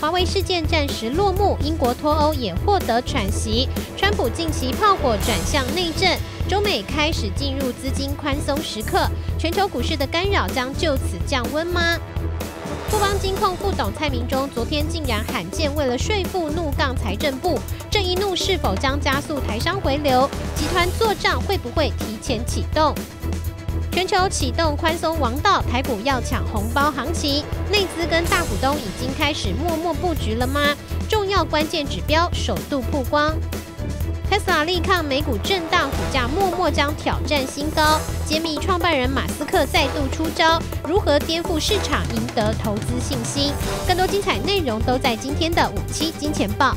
华为事件暂时落幕，英国脱欧也获得喘息。川普近期炮火转向内政，中美开始进入资金宽松时刻，全球股市的干扰将就此降温吗？富邦金控副董蔡明忠昨天竟然罕见为了税负怒杠财政部，这一怒是否将加速台商回流？集团做账会不会提前启动？全球启动宽松王道，台股要抢红包行情，内资跟大股东已经开始默默布局了吗？重要关键指标首度曝光。Tesla 力抗美股震荡，股价默默将挑战新高。揭秘创办人马斯克再度出招，如何颠覆市场，赢得投资信心？更多精彩内容都在今天的五期金钱报。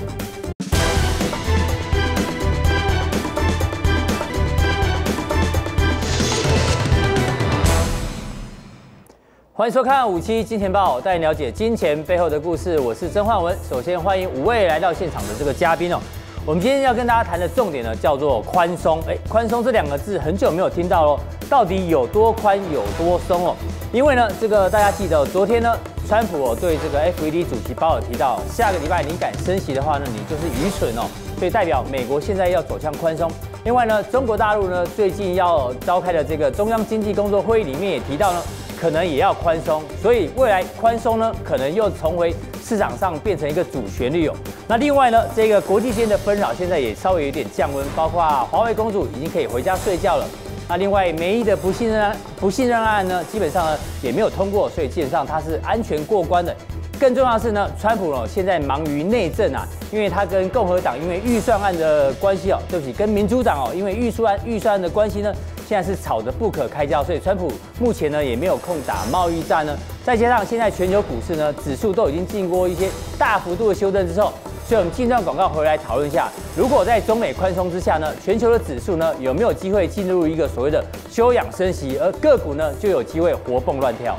欢迎收看五期金钱报，带你了解金钱背后的故事。我是曾焕文。首先欢迎五位来到现场的这个嘉宾哦。我们今天要跟大家谈的重点呢，叫做宽松。哎，宽松这两个字很久没有听到喽，到底有多宽有多松哦？因为呢，这个大家记得，昨天呢，川普对这个 FED 主席鲍尔提到，下个礼拜你敢升息的话呢，你就是愚蠢哦。所以代表美国现在要走向宽松。另外呢，中国大陆呢最近要召开的这个中央经济工作会议里面也提到呢。可能也要宽松，所以未来宽松呢，可能又重回市场上变成一个主旋律哦。那另外呢，这个国际间的纷扰现在也稍微有点降温，包括华为公主已经可以回家睡觉了。那另外，美意的不信任不信任案呢，基本上呢也没有通过，所以基本上它是安全过关的。更重要的是呢，川普哦现在忙于内政啊，因为他跟共和党因为预算案的关系哦，对不起，跟民主党哦因为预算预算案的关系呢。现在是吵得不可开交，所以川普目前呢也没有空打贸易战呢。再加上现在全球股市呢指数都已经经过一些大幅度的修正之后，所以我们进段广告回来讨论一下，如果在中美宽松之下呢，全球的指数呢有没有机会进入一个所谓的休养生息，而个股呢就有机会活蹦乱跳。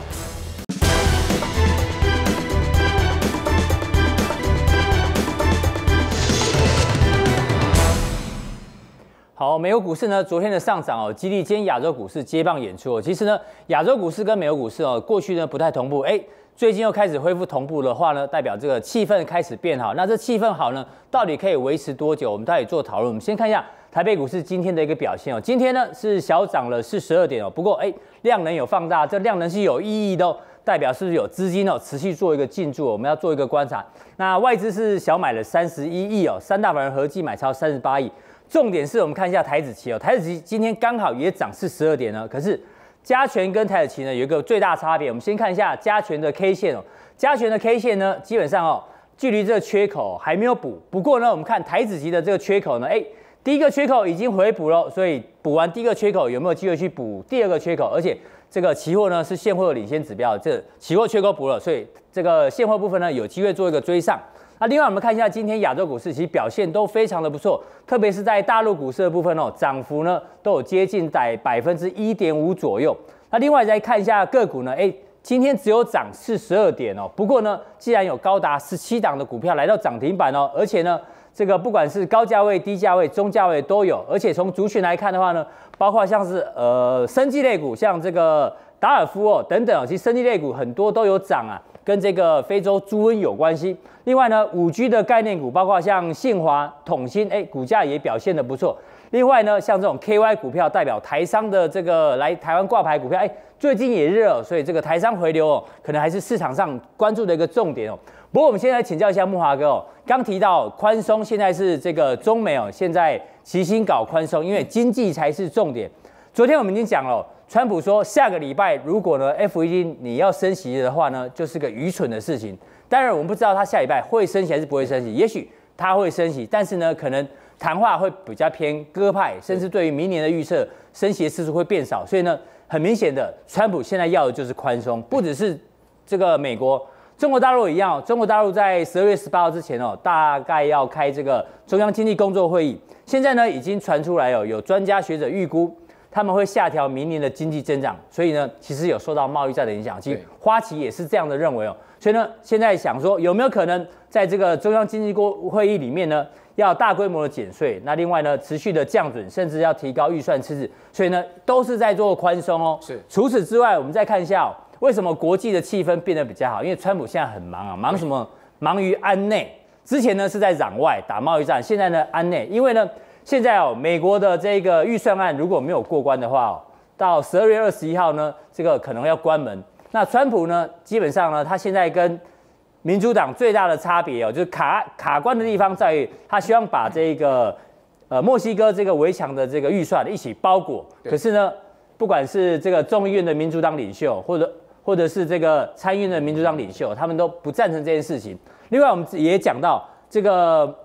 好，美国股市呢，昨天的上涨哦，激励今天亚洲股市接棒演出哦。其实呢，亚洲股市跟美国股市哦，过去呢不太同步，哎，最近又开始恢复同步的话呢，代表这个气氛开始变好。那这气氛好呢，到底可以维持多久？我们待会做讨论。我们先看一下台北股市今天的一个表现哦。今天呢是小涨了四十二点哦，不过哎，量能有放大，这量能是有意义的哦，代表是不是有资金哦持续做一个进驻？我们要做一个观察。那外资是小买了三十一亿哦，三大法人合计买超三十八亿。重点是我们看一下台子期哦，台子期今天刚好也涨四十二点呢。可是加权跟台子期呢有一个最大差别，我们先看一下加权的 K 线哦。加权的 K 线呢，基本上哦，距离这个缺口还没有补。不过呢，我们看台子期的这个缺口呢，哎，第一个缺口已经回补了，所以补完第一个缺口有没有机会去补第二个缺口？而且这个期货呢是现货的领先指标，这期货缺口补了，所以这个现货部分呢有机会做一个追上。那另外我们看一下今天亚洲股市其实表现都非常的不错，特别是在大陆股市的部分哦，涨幅呢都有接近在百分之一点五左右。那另外再看一下个股呢，哎，今天只有涨四十二点哦，不过呢，既然有高达十七档的股票来到涨停板哦，而且呢，这个不管是高价位、低价位、中价位都有，而且从族群来看的话呢，包括像是呃生技类股，像这个达尔夫哦等等，其实生技类股很多都有涨啊。跟这个非洲猪瘟有关系。另外呢，五 G 的概念股，包括像信华、统芯，哎，股价也表现的不错。另外呢，像这种 KY 股票，代表台商的这个来台湾挂牌股票，哎，最近也热，所以这个台商回流哦，可能还是市场上关注的一个重点哦。不过我们现在请教一下木华哥哦，刚提到宽松，现在是这个中美哦，现在齐心搞宽松，因为经济才是重点。昨天我们已经讲了。川普说，下个礼拜如果呢，FED 你要升息的话呢，就是个愚蠢的事情。当然，我们不知道他下礼拜会升息还是不会升息。也许他会升息，但是呢，可能谈话会比较偏鸽派，甚至对于明年的预测，升息的次数会变少。所以呢，很明显的，川普现在要的就是宽松，不只是这个美国，中国大陆一样。中国大陆在十二月十八号之前哦，大概要开这个中央经济工作会议。现在呢，已经传出来哦，有专家学者预估。他们会下调明年的经济增长，所以呢，其实有受到贸易战的影响。其实花旗也是这样的认为哦。所以呢，现在想说有没有可能在这个中央经济过会议里面呢，要大规模的减税？那另外呢，持续的降准，甚至要提高预算赤字。所以呢，都是在做宽松哦。是。除此之外，我们再看一下哦为什么国际的气氛变得比较好？因为川普现在很忙啊，忙什么？忙于安内。之前呢是在攘外打贸易战，现在呢安内，因为呢现在哦美国的这个预算案如果没有过关的话哦，到十二月二十一号呢这个可能要关门。那川普呢基本上呢他现在跟民主党最大的差别哦就是卡卡关的地方在于他希望把这个呃墨西哥这个围墙的这个预算一起包裹，可是呢不管是这个众议院的民主党领袖或者或者是这个参议院的民主党领袖，他们都不赞成这件事情。另外，我们也讲到这个，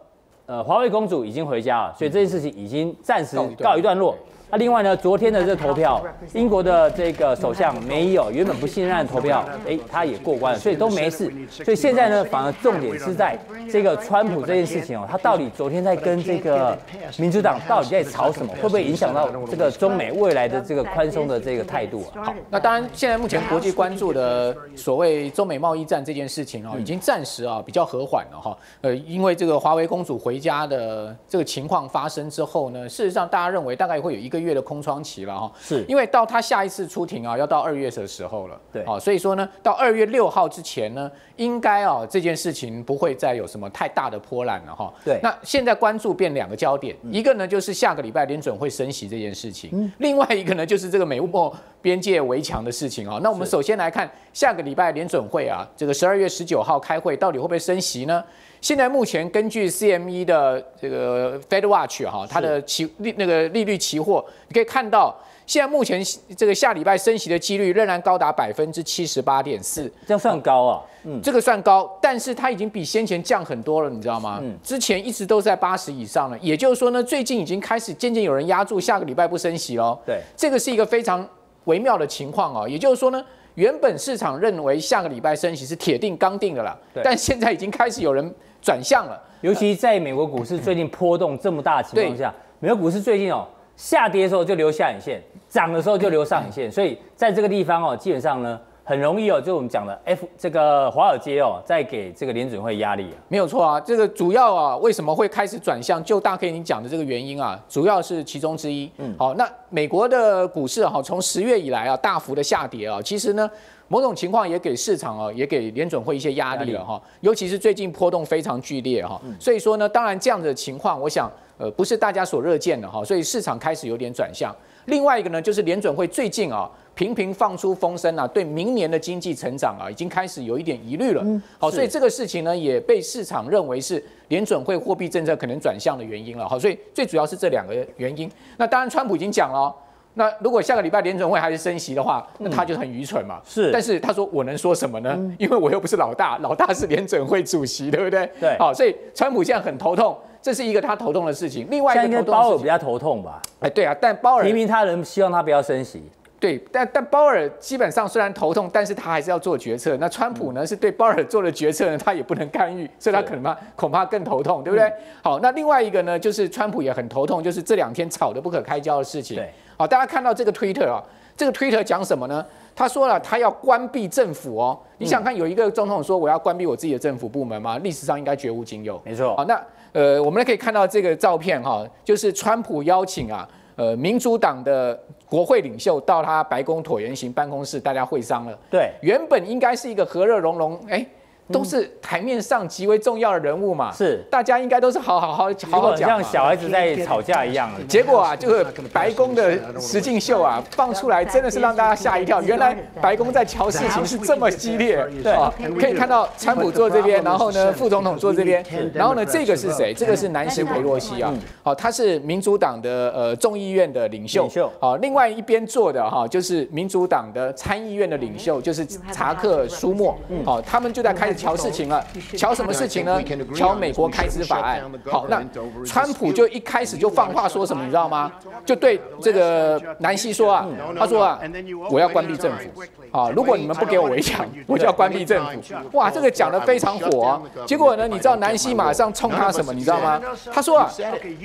呃，华为公主已经回家了，所以这件事情已经暂时告一段落。那另外呢，昨天的这投票，英国的这个首相没有原本不信任的投票，哎，他也过关了，所以都没事。所以现在呢，反而重点是在这个川普这件事情哦，他到底昨天在跟这个民主党到底在吵什么？会不会影响到这个中美未来的这个宽松的这个态度啊？好，那当然，现在目前国际关注的所谓中美贸易战这件事情哦，已经暂时啊比较和缓了哈。呃，因为这个华为公主回家的这个情况发生之后呢，事实上大家认为大概会有一个。月的空窗期了哈，是。因为到他下一次出庭啊，要到二月的时候了，对，啊，所以说呢，到二月六号之前呢，应该啊这件事情不会再有什么太大的波澜了哈，对。那现在关注变两个焦点，一个呢就是下个礼拜联准会升息这件事情，另外一个呢就是这个美墨边界围墙的事情啊。那我们首先来看下个礼拜联准会啊，这个十二月十九号开会到底会不会升息呢？现在目前根据 CME 的这个 Fed Watch 哈，它的期利那个利率期货，你可以看到，现在目前这个下礼拜升息的几率仍然高达百分之七十八点四，这样算高啊？嗯，这个算高，但是它已经比先前降很多了，你知道吗？嗯，之前一直都在八十以上了，也就是说呢，最近已经开始渐渐有人压住下个礼拜不升息喽。对，这个是一个非常微妙的情况哦，也就是说呢，原本市场认为下个礼拜升息是铁定刚定的啦，但现在已经开始有人。转向了，尤其在美国股市最近波动这么大的情况下，美国股市最近哦下跌的时候就留下影线，涨的时候就留上影线，所以在这个地方哦，基本上呢很容易哦，就我们讲的 F 这个华尔街哦，在给这个联准会压力啊，没有错啊，这个主要啊为什么会开始转向，就大 K 你讲的这个原因啊，主要是其中之一。嗯，好，那美国的股市哈，从十月以来啊大幅的下跌啊，其实呢。某种情况也给市场啊，也给联准会一些压力了哈，尤其是最近波动非常剧烈哈，所以说呢，当然这样的情况，我想呃不是大家所热见的哈，所以市场开始有点转向。另外一个呢，就是联准会最近啊频频放出风声啊，对明年的经济成长啊已经开始有一点疑虑了。好，所以这个事情呢也被市场认为是联准会货币政策可能转向的原因了。好，所以最主要是这两个原因。那当然，川普已经讲了。那如果下个礼拜联准会还是升息的话，那他就很愚蠢嘛。是，但是他说我能说什么呢？因为我又不是老大，老大是联准会主席，对不对？对。好，所以川普现在很头痛，这是一个他头痛的事情。另外一个鲍尔比较头痛吧？哎，对啊，但鲍尔提名他人希望他不要升息。对，但但鲍尔基本上虽然头痛，但是他还是要做决策。那川普呢，是对鲍尔做的决策呢，他也不能干预，所以他可能怕恐怕更头痛，对不对？好，那另外一个呢，就是川普也很头痛，就是这两天吵得不可开交的事情。对。好，大家看到这个推特啊，这个推特讲什么呢？他说了，他要关闭政府哦。你想看有一个总统说我要关闭我自己的政府部门吗？历史上应该绝无仅有。没错。好，那呃，我们可以看到这个照片哈，就是川普邀请啊，呃，民主党的国会领袖到他白宫椭圆形办公室，大家会商了。对，原本应该是一个和乐融融，哎。都是台面上极为重要的人物嘛，是大家应该都是好好好好好讲，像小孩子在吵架一样。结果啊，就是白宫的实境秀啊放出来，真的是让大家吓一跳。原来白宫在瞧事情是这么激烈，对啊，可以看到川普坐这边，然后呢副总统坐这边，然后呢这个是谁？这个是南希佩洛西啊，好，他是民主党的呃众议院的领袖，好，另外一边坐的哈就是民主党的参议院的领袖，就是查克舒默，好，他们就在开始。瞧事情了，瞧什么事情呢？瞧美国开支法案。好，那川普就一开始就放话说什么，你知道吗？就对这个南希说啊，他说啊，我要关闭政府啊，如果你们不给我围墙，我就要关闭政府。哇，这个讲的非常火。结果呢，你知道南希马上冲他什么？你知道吗？他说啊，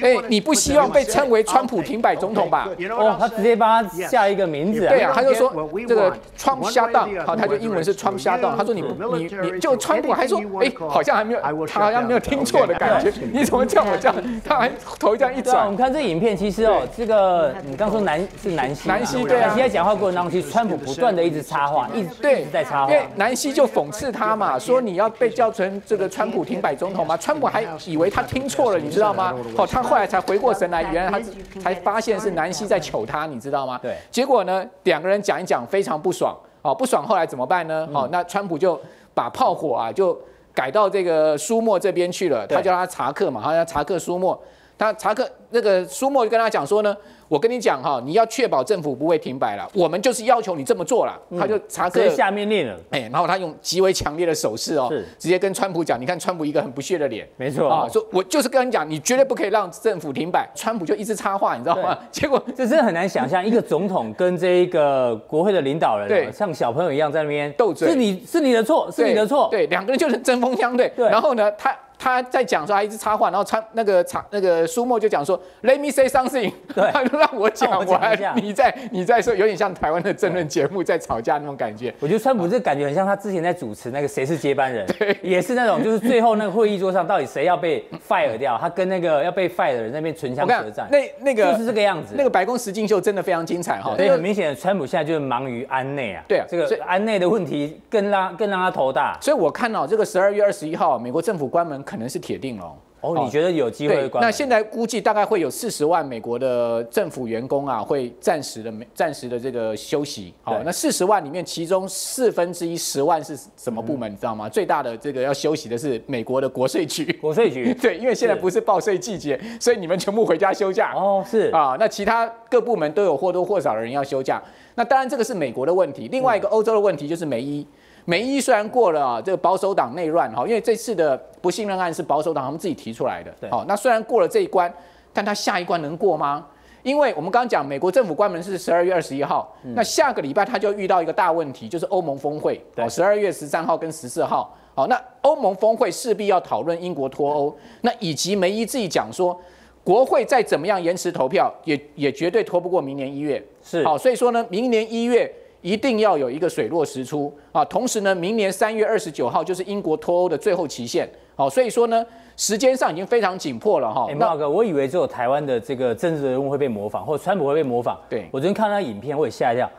哎，你不希望被称为川普停摆总统吧？哦，他直接帮他下一个名字。对啊，他就说这个 Trump shutdown，好，他就英文是 Trump shutdown。他说你不，你你就。川普还说，哎，好像还没有，他好像没有听错的感觉。你怎么叫我这样？他还头这样一转。我们看这影片，其实哦，这个你刚说南是南希，南希对啊，南希在讲话过程当中，其实川普不断的一直插话，一直对在插话。因为南希就讽刺他嘛，说你要被叫成这个川普停摆总统嘛？川普还以为他听错了，你知道吗？哦，他后来才回过神来，原来他才发现是南希在求他，你知道吗？对。结果呢，两个人讲一讲，非常不爽。哦，不爽，后来怎么办呢？哦，那川普就把炮火啊，就改到这个苏墨这边去了。他叫他查克嘛，他叫查克舒默。他查克那个舒默就跟他讲说呢。我跟你讲哈，你要确保政府不会停摆了，我们就是要求你这么做了。他就查克下命令了，哎，然后他用极为强烈的手势哦，直接跟川普讲，你看川普一个很不屑的脸，没错啊，说我就是跟你讲，你绝对不可以让政府停摆。川普就一直插话，你知道吗？结果这真的很难想象，一个总统跟这一个国会的领导人，对，像小朋友一样在那边斗嘴，是你是你的错，是你的错，对，两个人就是针锋相对。然后呢，他。他在讲说，他一直插话，然后插那个插那个苏墨就讲说，Let me say something，对，让我讲，我还你在你在说，有点像台湾的争论节目在吵架那种感觉。我觉得川普这感觉很像他之前在主持那个谁是接班人，对，也是那种就是最后那个会议桌上到底谁要被 fire 掉，他跟那个要被 fire 的人那边唇枪舌战，那那个就是这个样子。那个白宫实境秀真的非常精彩哈，所以很明显，川普现在就是忙于安内啊，对啊，这个安内的问题更让更让他头大。所以我看到这个十二月二十一号，美国政府关门可能是铁定了。哦，你觉得有机会？那现在估计大概会有四十万美国的政府员工啊，会暂时的、暂时的这个休息。好，那四十万里面，其中四分之一十万是什么部门？你知道吗？最大的这个要休息的是美国的国税局。国税局 对，因为现在不是报税季节，所以你们全部回家休假。哦，是啊，那其他各部门都有或多或少的人要休假。那当然这个是美国的问题，另外一个欧洲的问题就是梅伊。美伊虽然过了啊，这个保守党内乱哈，因为这次的不信任案是保守党他们自己提出来的，好，那虽然过了这一关，但他下一关能过吗？因为我们刚刚讲美国政府关门是十二月二十一号，那下个礼拜他就遇到一个大问题，就是欧盟峰会，哦，十二月十三号跟十四号，好，那欧盟峰会势必要讨论英国脱欧，那以及梅伊自己讲说，国会再怎么样延迟投票，也也绝对拖不过明年一月，是，好，所以说呢，明年一月。一定要有一个水落石出啊！同时呢，明年三月二十九号就是英国脱欧的最后期限。好，所以说呢，时间上已经非常紧迫了哈。哎，茂哥，我以为只有台湾的这个政治人物会被模仿，或者川普会被模仿。对，我昨天看到影片，我也吓一跳。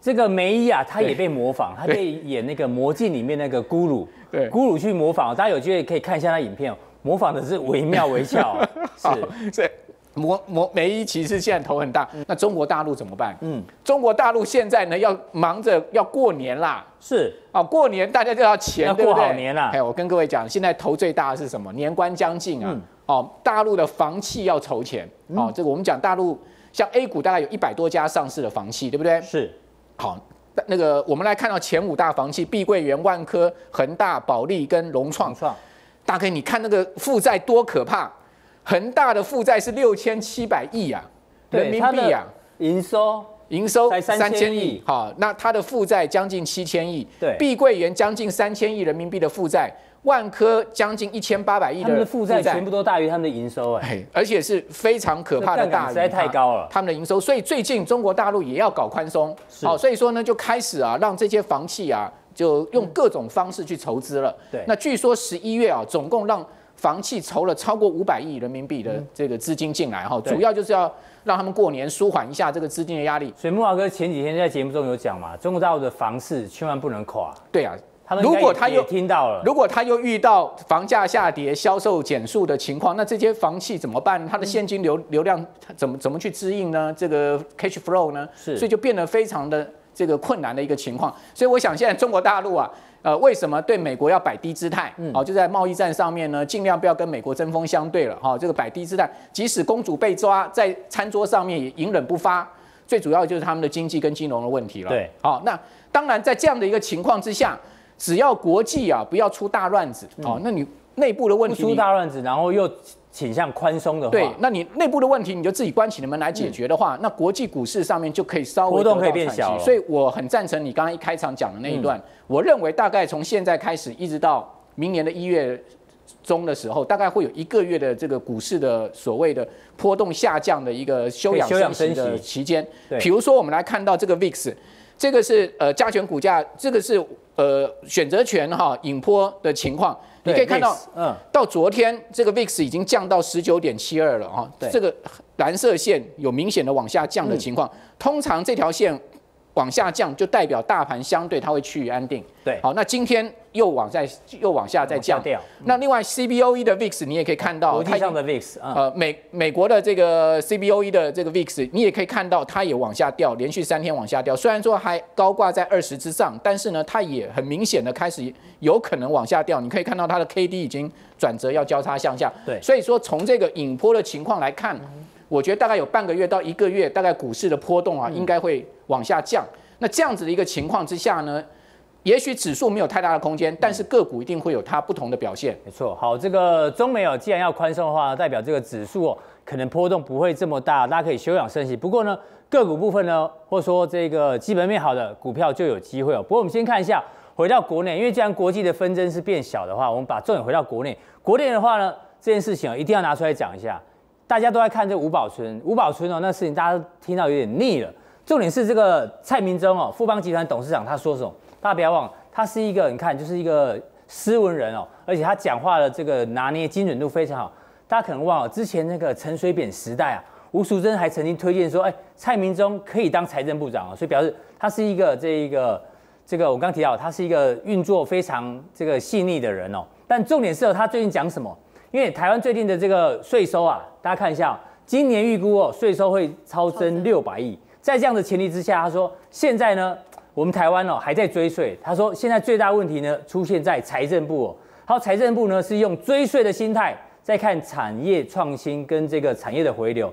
这个梅伊啊，他也被模仿，他被演那个魔镜里面那个咕噜，对，咕噜去模仿。大家有机会可以看一下那影片，模仿的是惟妙惟肖。是，这。模模梅伊其实现在头很大，那中国大陆怎么办？嗯，中国大陆现在呢要忙着要过年啦，是啊，过年大家就要钱，对不对？过好年啦。哎，我跟各位讲，现在头最大的是什么？年关将近啊，哦，大陆的房企要筹钱，哦，这个我们讲大陆像 A 股大概有一百多家上市的房企，对不对？是，好，那个我们来看到前五大房企：碧桂园、万科、恒大、保利跟融创。创，大哥，你看那个负债多可怕！恒大的负债是六千七百亿啊，人民币啊，营收营收才三千亿，好，那它的负债将近七千亿，对，碧桂园将近三千亿人民币的负债，万科将近一千八百亿的负债，全部都大于他们的营收哎，而且是非常可怕的大，实在太高了，他们的营收，所以最近中国大陆也要搞宽松，好，所以说呢就开始啊，让这些房企啊，就用各种方式去筹资了，对，那据说十一月啊，总共让房企筹了超过五百亿人民币的这个资金进来哈，主要就是要让他们过年舒缓一下这个资金的压力。所以木华哥前几天在节目中有讲嘛，中国大陆的房市千万不能垮。对啊，他们如果他又听到了，如果他又遇到房价下跌、销售减速的情况，那这些房企怎么办？他的现金流流量怎么怎么去支应呢？这个 cash flow 呢？是，所以就变得非常的这个困难的一个情况。所以我想现在中国大陆啊。呃，为什么对美国要摆低姿态？好，就在贸易战上面呢，尽量不要跟美国针锋相对了。哈，这个摆低姿态，即使公主被抓在餐桌上面也隐忍不发。最主要就是他们的经济跟金融的问题了。对，好，那当然在这样的一个情况之下，只要国际啊不要出大乱子，哦，那你内部的问题出大乱子，然后又。倾向宽松的话，对，那你内部的问题你就自己关起门来解决的话，那国际股市上面就可以稍微波动可以变小。所以我很赞成你刚刚一开场讲的那一段。我认为大概从现在开始一直到明年的一月中的时候，大概会有一个月的这个股市的所谓的波动下降的一个休养生息的期间。比如说我们来看到这个 VIX。这个是呃加权股价，这个是呃选择权哈引坡的情况，你可以看到，嗯，到昨天这个 VIX 已经降到十九点七二了哈，这个蓝色线有明显的往下降的情况，通常这条线。往下降就代表大盘相对它会趋于安定。对，好，那今天又往在又往下再降掉。那另外 CBOE 的 VIX 你也可以看到，国际上的 VIX，呃，美美国的这个 CBOE 的这个 VIX 你也可以看到它也往下掉，连续三天往下掉。虽然说还高挂在二十之上，但是呢，它也很明显的开始有可能往下掉。你可以看到它的 KD 已经转折要交叉向下。对，所以说从这个引坡的情况来看。我觉得大概有半个月到一个月，大概股市的波动啊，应该会往下降。那这样子的一个情况之下呢，也许指数没有太大的空间，但是个股一定会有它不同的表现。没错，好，这个中美哦，既然要宽松的话，代表这个指数哦，可能波动不会这么大，大家可以休养生息。不过呢，个股部分呢，或者说这个基本面好的股票就有机会哦。不过我们先看一下，回到国内，因为既然国际的纷争是变小的话，我们把重点回到国内。国内的话呢，这件事情啊，一定要拿出来讲一下。大家都在看这吴宝春，吴宝春哦，那事情大家听到有点腻了。重点是这个蔡明忠哦，富邦集团董事长他说什么？大家不要忘了，他是一个你看就是一个斯文人哦，而且他讲话的这个拿捏精准度非常好。大家可能忘了之前那个陈水扁时代啊，吴淑珍还曾经推荐说，哎，蔡明忠可以当财政部长哦，所以表示他是一个这一个这个我刚提到他是一个运作非常这个细腻的人哦。但重点是，他最近讲什么？因为台湾最近的这个税收啊，大家看一下，今年预估哦，税收会超增六百亿。在这样的前提之下，他说现在呢，我们台湾哦还在追税。他说现在最大问题呢出现在财政部哦，好，财政部呢是用追税的心态在看产业创新跟这个产业的回流。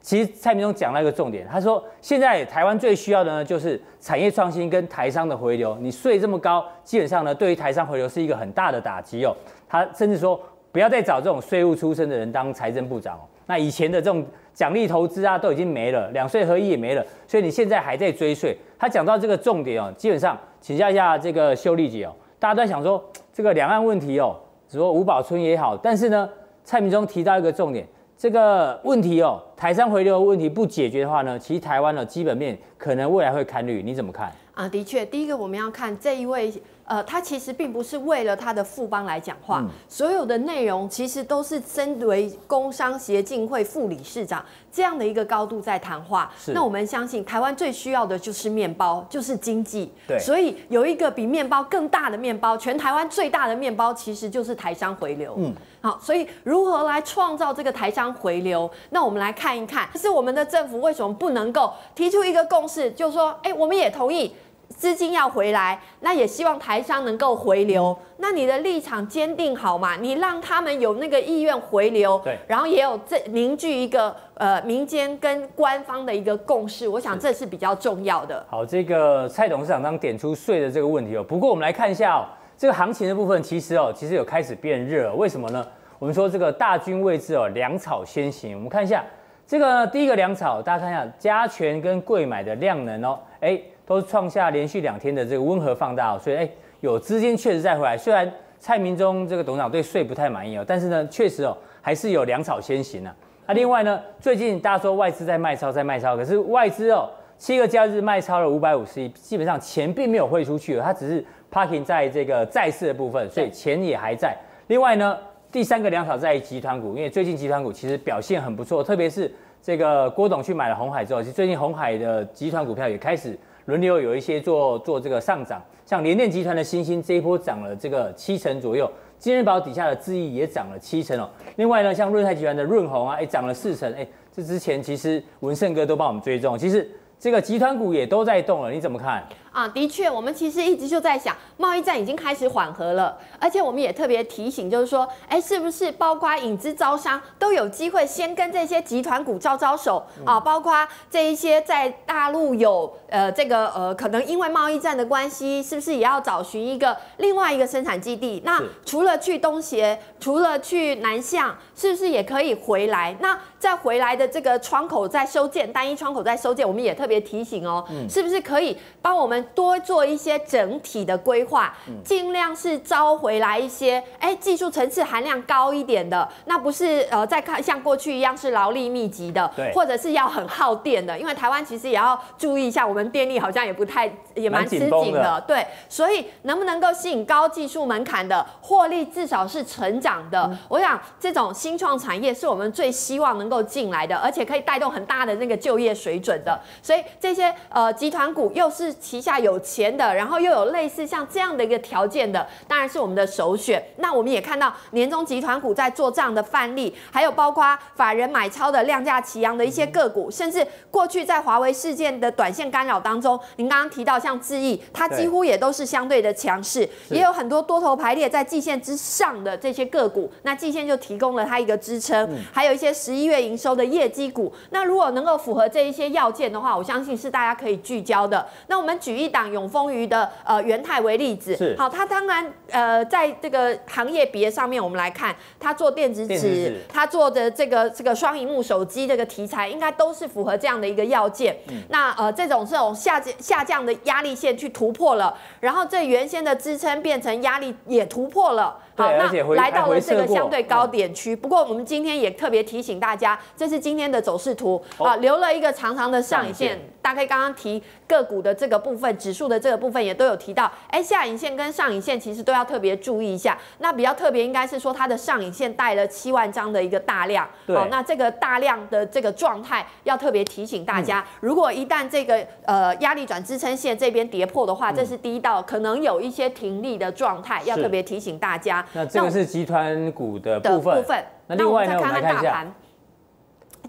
其实蔡明忠讲了一个重点，他说现在台湾最需要的呢就是产业创新跟台商的回流。你税这么高，基本上呢对于台商回流是一个很大的打击哦。他甚至说。不要再找这种税务出身的人当财政部长哦。那以前的这种奖励投资啊，都已经没了，两税合一也没了，所以你现在还在追税。他讲到这个重点哦，基本上请教一下这个修丽姐哦，大家都在想说这个两岸问题哦，只说吴宝春也好，但是呢，蔡明忠提到一个重点，这个问题哦，台商回流的问题不解决的话呢，其实台湾的基本面可能未来会看绿，你怎么看？啊，的确，第一个我们要看这一位。呃，他其实并不是为了他的富邦来讲话，所有的内容其实都是身为工商协进会副理事长这样的一个高度在谈话。那我们相信台湾最需要的就是面包，就是经济。对，所以有一个比面包更大的面包，全台湾最大的面包其实就是台商回流。嗯，好，所以如何来创造这个台商回流？那我们来看一看，是我们的政府为什么不能够提出一个共识，就是说，哎，我们也同意。资金要回来，那也希望台商能够回流。那你的立场坚定好嘛？你让他们有那个意愿回流，对，然后也有这凝聚一个呃民间跟官方的一个共识。我想这是比较重要的。好，这个蔡董事长刚点出税的这个问题哦。不过我们来看一下哦，这个行情的部分，其实哦，其实有开始变热。为什么呢？我们说这个大军位置哦，粮草先行。我们看一下这个第一个粮草，大家看一下加权跟贵买的量能哦，哎。都创下连续两天的这个温和放大，所以哎，有资金确实再回来。虽然蔡明忠这个董事长对税不太满意哦，但是呢，确实哦，还是有粮草先行啊。那另外呢，最近大家说外资在卖超，在卖超，可是外资哦，七个交易日卖超了五百五十亿，基本上钱并没有汇出去，它只是 parking 在这个债市的部分，所以钱也还在。另外呢，第三个粮草在集团股，因为最近集团股其实表现很不错，特别是这个郭董去买了红海之后，其实最近红海的集团股票也开始。轮流有一些做做这个上涨，像联电集团的新兴这一波涨了这个七成左右，金日宝底下的智毅也涨了七成哦。另外呢，像润泰集团的润红啊，哎涨了四成，哎，这之前其实文胜哥都帮我们追踪，其实这个集团股也都在动了，你怎么看？啊，的确，我们其实一直就在想，贸易战已经开始缓和了，而且我们也特别提醒，就是说，哎，是不是包括引资招商都有机会先跟这些集团股招招手啊？包括这一些在大陆有呃这个呃可能因为贸易战的关系，是不是也要找寻一个另外一个生产基地？那除了去东协，除了去南向，是不是也可以回来？那再回来的这个窗口在修建，单一窗口在修建，我们也特别提醒哦，是不是可以帮我们？多做一些整体的规划，尽量是招回来一些，哎，技术层次含量高一点的，那不是呃，再看像过去一样是劳力密集的，对或者是要很耗电的，因为台湾其实也要注意一下，我们电力好像也不太也蛮蛮吃紧的紧的，对，所以能不能够吸引高技术门槛的获利，至少是成长的？嗯我想这种新创产业是我们最希望能够进来的，而且可以带动很大的那个就业水准的。所以这些呃集团股又是旗下有钱的，然后又有类似像这样的一个条件的，当然是我们的首选。那我们也看到年终集团股在做这样的范例，还有包括法人买超的量价齐扬的一些个股，甚至过去在华为事件的短线干扰当中，您刚刚提到像智毅，它几乎也都是相对的强势，也有很多多头排列在季线之上的这些个股，那季线就提供了它一个支撑，还有一些十一月营收的业绩股，那如果能够符合这一些要件的话，我相信是大家可以聚焦的。那我们举一档永丰余的呃元泰为例子是，好，它当然呃在这个行业别上面我们来看，它做电子纸，它做的这个这个双荧幕手机这个题材，应该都是符合这样的一个要件。那呃这种这种下降下降的压力线去突破了，然后这原先的支撑变成压力也突破了。好，那来到了这个相对高点区。不过我们今天也特别提醒大家，这是今天的走势图哦啊，留了一个长长的上影线线。大概刚刚提个股的这个部分，指数的这个部分也都有提到，哎，下影线跟上影线其实都要特别注意一下。那比较特别应该是说它的上影线带了七万张的一个大量，对好，那这个大量的这个状态要特别提醒大嗯家，如果一旦这个呃压力转支撑线这边跌破的话，这是第一道可能有一些停利的状态，要特别提醒大家。那这个是集团股的的部分。部分。那另外呢，我们来看一下，看大盘。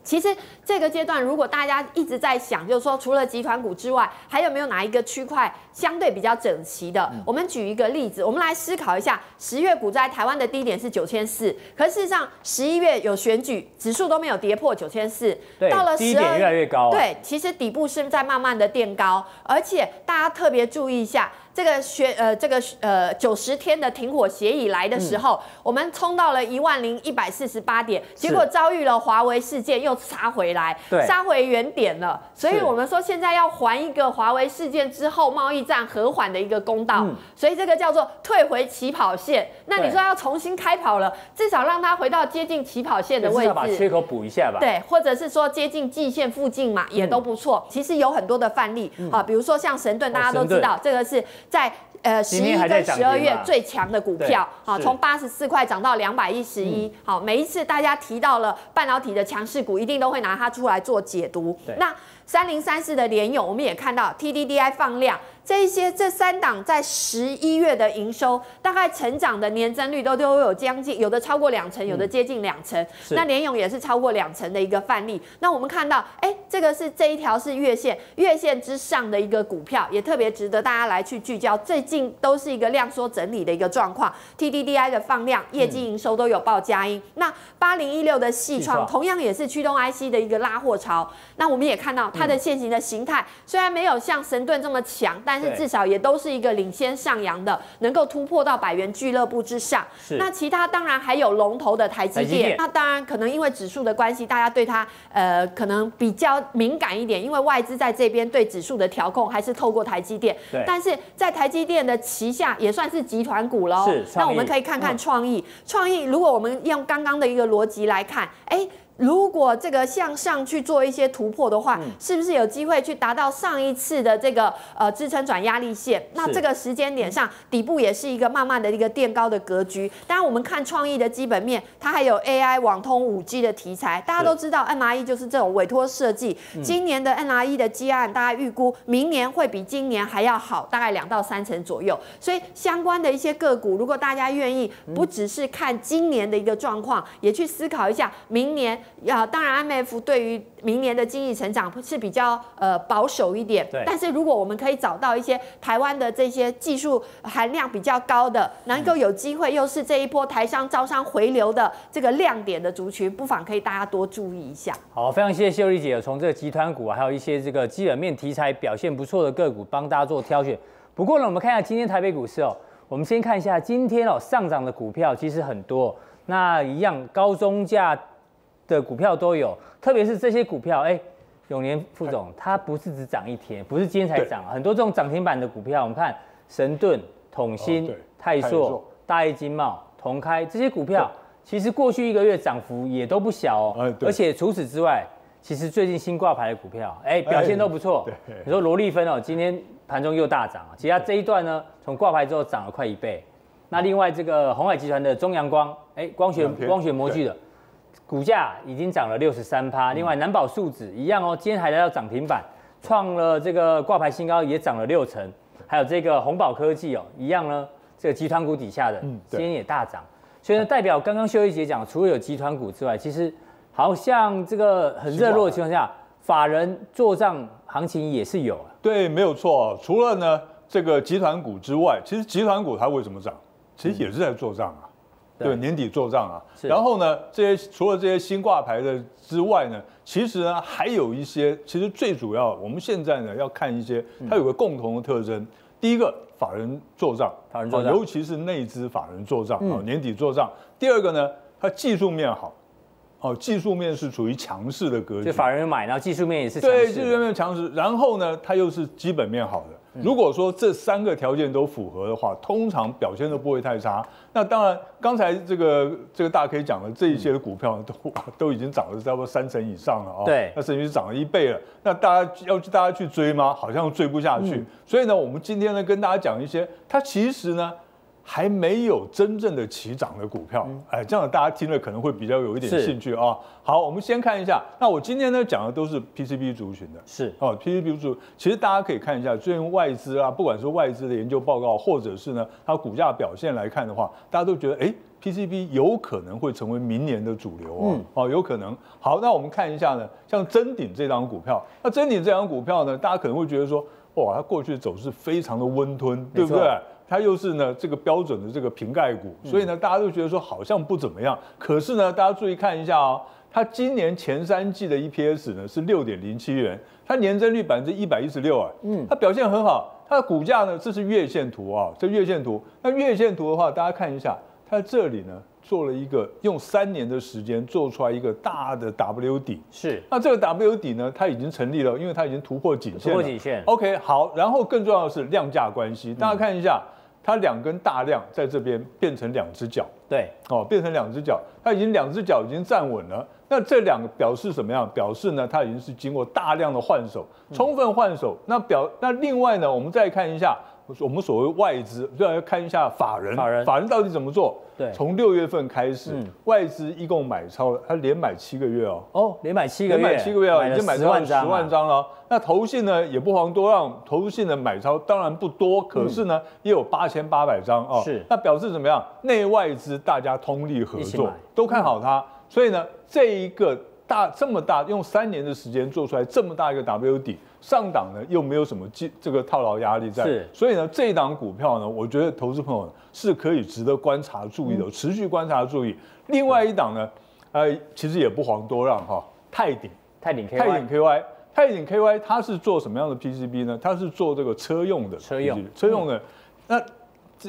其实这个阶段，如果大家一直在想，就是说除了集团股之外，还有没有哪一个区块相对比较整齐的？嗯。我们举一个例子，我们来思考一下，十月股灾台湾的低点是九千四，可事实上十一月有选举，指数都没有跌破九千四，对到了十二低点越来越高啊。对，其实底部是在慢慢的垫高，而且大家特别注意一下。这个学呃这个呃九十天的停火协议来的时候，嗯。我们冲到了一万零一百四十八点，结果遭遇了华为事件又杀回来对，杀回原点了。所以我们说现在要还一个华为事件之后贸易战和缓的一个公道，嗯所以这个叫做退回起跑线。那你对说要重新开跑了，至少让它回到接近起跑线的位至少把置。缺口补一下吧。对，或者是说接近季线附近嘛，也都不错。其实有很多的范例啊，比如说像神盾，大家都知道，这个是在。呃，十一跟十二月最强的股票，好，对是从八十四块涨到两百一十一，好，每一次大家提到了半导体的强势股，一定都会拿它出来做解读。那三零三四的联友，我们也看到 TDDI 放量，这一些这三档在十一月的营收，大概成长的年增率都都有将近，有的超过两成，有的接近两成。是那联勇也是超过两成的一个范例。那我们看到，哎，这个是这一条是月线，月线之上的一个股票，也特别值得大家来去聚焦。最近都是一个量缩整理的一个状况，TDDI 的放量、业绩营收都有报佳音。那八零一六的细细创创同样也是驱动 IC 的一个拉货潮。那我们也看到它的现行的形态，虽然没有像神盾这么强，但是至少也都是一个领先上扬的，能够突破到百元俱乐部之上。是那其他当然还有龙头的台积电电，那当然可能因为指数的关系，大家对它呃可能比较敏感一点，因为外资在这边对指数的调控还是透过台积电对。但是在台积电的旗下也算是集团股喽是。那我们可以看看嗯创意，创意如果我们用刚刚的一个逻辑来看，哎。如果这个向上去做一些突破的话，嗯是不是有机会去达到上一次的这个呃支撑转压力线？那是这个时间点上，底部也是一个慢慢的一个垫高的格局。当然，我们看创意的基本面，它还有 AI、网通、五 G 的题材。大家都知道，NRE 就是这种委托设计。嗯今年的 NRE 的基案，大家预估明年会比今年还要好，大概两到三成左右。所以相关的一些个股，如果大家愿意，嗯不只是看今年的一个状况，也去思考一下明年。啊，当然 IMF 对于明年的经济成长是比较呃保守一点对，但是如果我们可以找到一些台湾的这些技术含量比较高的，能够有机会又是这一波台商招商回流的这个亮点的族群，不妨可以大家多注意一下。好，非常谢谢秀丽姐从这个集团股啊，还有一些这个基本面题材表现不错的个股，帮大家做挑选。不过呢，我们看一下今天台北股市哦，我们先看一下今天哦上涨的股票其实很多，那一样高中价的股票都有，特别是这些股票，哎，永年副总，它不是只涨一天，不是今天才涨，很多这种涨停板的股票，我们看神盾、统新、泰硕、大益金茂、同开这些股票，其实过去一个月涨幅也都不小哦。而且除此之外，其实最近新挂牌的股票，哎，表现都不错。你说罗利芬哦，今天盘中又大涨，其实它这一段呢，从挂牌之后涨了快一倍。那另外这个红海集团的中阳光，哎，光学光学模具的。股价已经涨了六十三趴，另外南宝数字一样哦，今天还来到涨停板，创了这个挂牌新高，也涨了六成。还有这个宏宝科技哦，一样呢，这个集团股底下的，嗯今天也大涨。所以呢，代表刚刚秀一姐讲，除了有集团股之外，其实好像这个很热络的情况下，法人做账行情也是有。啊对，没有错。除了呢这个集团股之外，其实集团股它为什么涨？其实也是在做账啊。对年底做账啊，然后呢，这些除了这些新挂牌的之外呢，其实呢还有一些，其实最主要我们现在呢要看一些，它有个共同的特征。第一个，法人做账，法人做账，尤其是内资法人做账啊，年底做账。第二个呢，它技术面好，哦，技术面是处于强势的格局，就法人买，然后技术面也是对，技术面强势，然后呢，它又是基本面好的。如果说这三个条件都符合的话，通常表现都不会太差。那当然，刚才这个这个大 K 讲的这一些的股票都 都已经涨了差不多三成以上了啊。对，那甚至于涨了一倍了。那大家要大家去追吗？好像追不下去。所以呢，我们今天呢跟大家讲一些，它其实呢。还没有真正的起涨的股票，哎，这样大家听了可能会比较有一点兴趣啊。好，我们先看一下。那我今天呢讲的都是 PCB 族群的，是。哦，PCB 族，其实大家可以看一下最近外资啊，不管是外资的研究报告，或者是呢它股价表现来看的话，大家都觉得哎，PCB 有可能会成为明年的主流哦，哦，有可能。好，那我们看一下呢，像真鼎这张股票，那真鼎这张股票呢，大家可能会觉得说，哇，它过去的走势非常的温吞，对不对？它又是呢这个标准的这个瓶盖股，所以呢大家都觉得说好像不怎么样。可是呢大家注意看一下哦，它今年前三季的 EPS 呢是六点零七元，它年增率百分之一百一十六啊，嗯，它表现很好。它的股价呢这是月线图啊，这月线图。那月线图的话，大家看一下，它这里呢做了一个用三年的时间做出来一个大的 W 底，是。那这个 W 底呢，它已经成立了，因为它已经突破颈线。突破颈线。OK，好。然后更重要的是量价关系，大家看一下。它两根大量在这边变成两只脚，对，哦，变成两只脚，它已经两只脚已经站稳了。那这两个表示什么样？表示呢，它已经是经过大量的换手，充分换手。那表那另外呢，我们再看一下。我们所谓外资，就要看一下法人，法人法人到底怎么做？对，从六月份开始，外资一共买超了，他连买七个月哦，哦，连买七个月，连买七个月哦，已经买超十万张了。那投信呢也不遑多让，投信的买超当然不多，可是呢也有八千八百张哦，是，那表示怎么样？内外资大家通力合作，都看好它，所以呢这一个大这么大，用三年的时间做出来这么大一个 W 底。上档呢又没有什么这这个套牢压力在，所以呢这一档股票呢，我觉得投资朋友是可以值得观察注意的，持续观察注意。另外一档呢，呃，其实也不遑多让哈，泰鼎，泰鼎 K，泰鼎 KY，泰鼎 KY 它是做什么样的 PCB 呢？它是做这个车用的，车用，车用的。那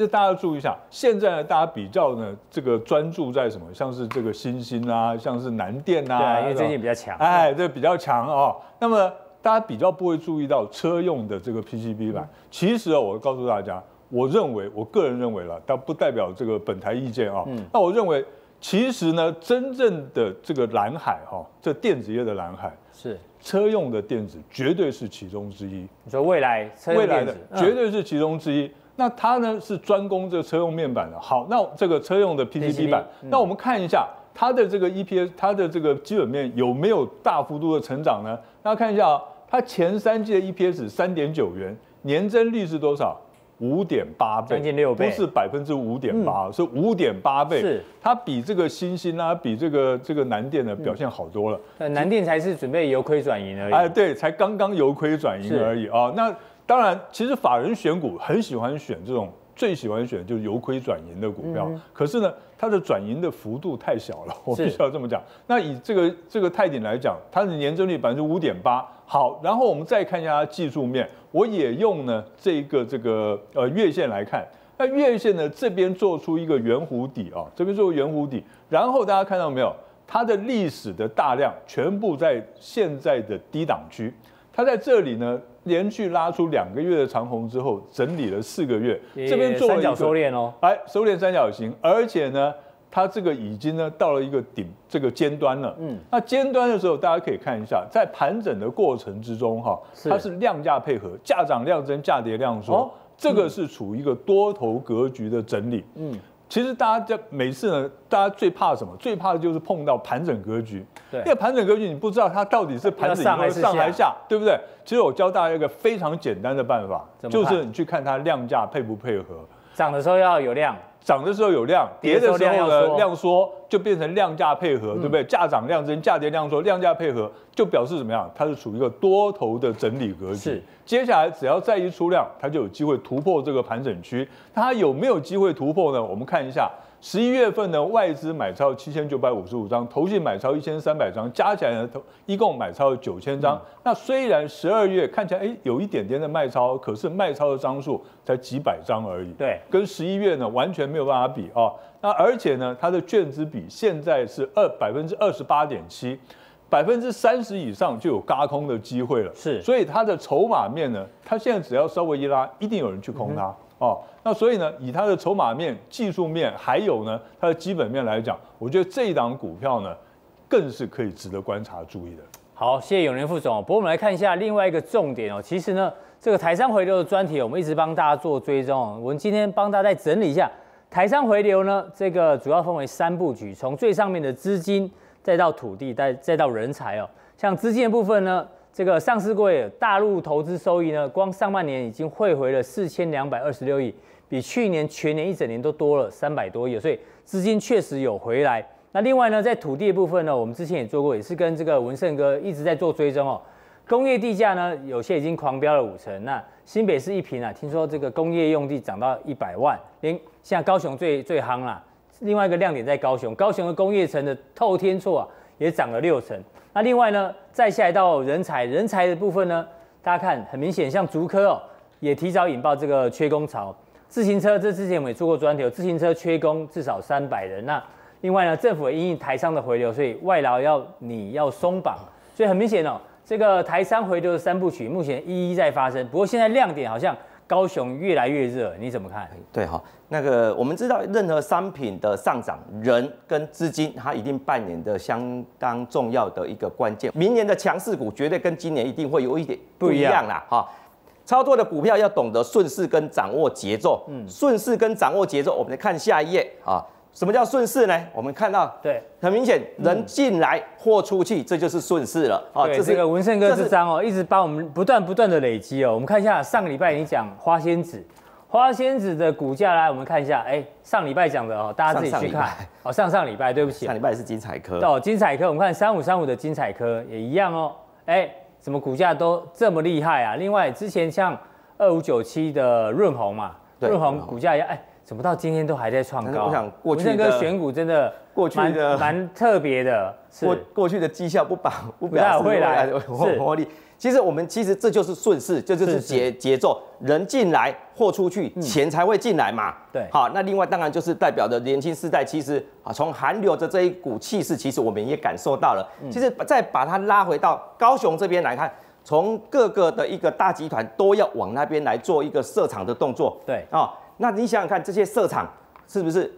这大家要注意一下，现在呢大家比较呢这个专注在什么？像是这个新兴啊，像是南电啊，对，因为最近比较强，哎，这比较强哦。那么大家比较不会注意到车用的这个 PCB 板，其实啊，我告诉大家，我认为，我个人认为了，但不代表这个本台意见啊。那我认为，其实呢，真正的这个蓝海哈，这电子业的蓝海是车用的电子，绝对是其中之一。你说未来未来的绝对是其中之一。那它呢是专攻这个车用面板的。好，那这个车用的 PCB 板，那我们看一下它的这个 EPS，它的这个基本面有没有大幅度的成长呢？大家看一下啊。它前三季的 EPS 三点九元，年增率是多少？五点八倍，将近六倍，不是百分之五点八，是五点八倍。是它比这个新兴啊，比这个这个南电的表现好多了。南电才是准备由亏转盈而已。哎，对，才刚刚由亏转盈而已啊。那当然，其实法人选股很喜欢选这种。最喜欢选就是由亏转盈的股票，可是呢，它的转盈的幅度太小了，我必须要这么讲。那以这个这个泰鼎来讲，它的年增率百分之五点八。好，然后我们再看一下它技术面，我也用呢这个这个呃月线来看。那月线呢这边做出一个圆弧底啊，这边做个圆弧底，然后大家看到没有？它的历史的大量全部在现在的低档区，它在这里呢连续拉出两个月的长红之后，整理了四个月，这边做了一个收敛哦，哎，收敛三角形，而且呢，它这个已经呢到了一个顶这个尖端了，嗯，那尖端的时候，大家可以看一下，在盘整的过程之中，哈，它是量价配合，价涨量增，价跌量缩，这个是处于一个多头格局的整理，嗯。其实大家在每次呢，大家最怕什么？最怕的就是碰到盘整格局。对，因为盘整格局你不知道它到底是盘整还是上还是下，对不对？其实我教大家一个非常简单的办法，就是你去看它量价配不配合。涨的时候要有量。涨的时候有量，跌的时候呢量缩，就变成量价配合，对不对？价涨量增，价跌量缩，量价配合就表示怎么样？它是处于一个多头的整理格局。是，接下来只要再一出量，它就有机会突破这个盘整区。它有没有机会突破呢？我们看一下。十一月份呢，外资买超七千九百五十五张，投信买超一千三百张，加起来呢，投一共买超九千张。那虽然十二月看起来哎有一点点的卖超，可是卖超的张数才几百张而已。对，跟十一月呢完全没有办法比啊。那而且呢，它的券资比现在是二百分之二十八点七，百分之三十以上就有嘎空的机会了。是，所以它的筹码面呢，它现在只要稍微一拉，一定有人去空它。哦，那所以呢，以它的筹码面、技术面，还有呢它的基本面来讲，我觉得这一档股票呢，更是可以值得观察注意的。好，谢谢永年副总。不过我们来看一下另外一个重点哦，其实呢，这个台商回流的专题，我们一直帮大家做追踪。我们今天帮大家再整理一下台商回流呢，这个主要分为三部局，从最上面的资金，再到土地，再再到人才哦。像资金的部分呢。这个上市柜大陆投资收益呢，光上半年已经汇回了四千两百二十六亿，比去年全年一整年都多了三百多亿，所以资金确实有回来。那另外呢，在土地部分呢，我们之前也做过，也是跟这个文胜哥一直在做追踪哦。工业地价呢，有些已经狂飙了五成。那新北市一平啊，听说这个工业用地涨到一百万，连现在高雄最最夯啦。另外一个亮点在高雄，高雄的工业城的透天厝啊，也涨了六成。那另外呢，再下一道人才，人才的部分呢，大家看很明显，像竹科哦，也提早引爆这个缺工潮。自行车这之前我们也做过专题，自行车缺工至少三百人。那另外呢，政府也因应台商的回流，所以外劳要你要松绑，所以很明显哦，这个台商回流的三部曲目前一一在发生。不过现在亮点好像。高雄越来越热，你怎么看？对哈，那个我们知道，任何商品的上涨，人跟资金，它一定扮演的相当重要的一个关键。明年的强势股绝对跟今年一定会有一点不一样啦，哈。操作的股票要懂得顺势跟掌握节奏，嗯，顺势跟掌握节奏，我们来看下一页啊。什么叫顺势呢？我们看到，对，很明显，人进来货出去，这就是顺势了。哦，这是个文胜哥这张哦，一直帮我们不断不断的累积哦。我们看一下上个礼拜你讲花仙子，花仙子的股价来，我们看一下，哎，上礼拜讲的哦，大家自己去看。哦，上上礼拜，对不起，上礼拜是金彩科。哦，金彩科，我们看三五三五的金彩科也一样哦。哎，怎么股价都这么厉害啊？另外，之前像二五九七的润红嘛，润红股价也哎。怎么到今天都还在创高？我想过去的选股真的过去的蛮特别的，过过去的绩效不保 不表示未来的活力。其实我们其实这就是顺势，这就是节节奏，人进来货出去，钱才会进来嘛。对，好，那另外当然就是代表的年轻世代，其实啊从韩流的这一股气势，其实我们也感受到了。其实再把它拉回到高雄这边来看，从各个的一个大集团都要往那边来做一个设厂的动作。对，啊。那你想想看，这些设厂是不是